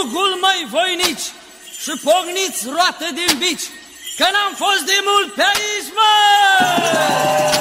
Plugul mai voinici și pogniți roată din bici, că n-am fost de mult pe aici, mă!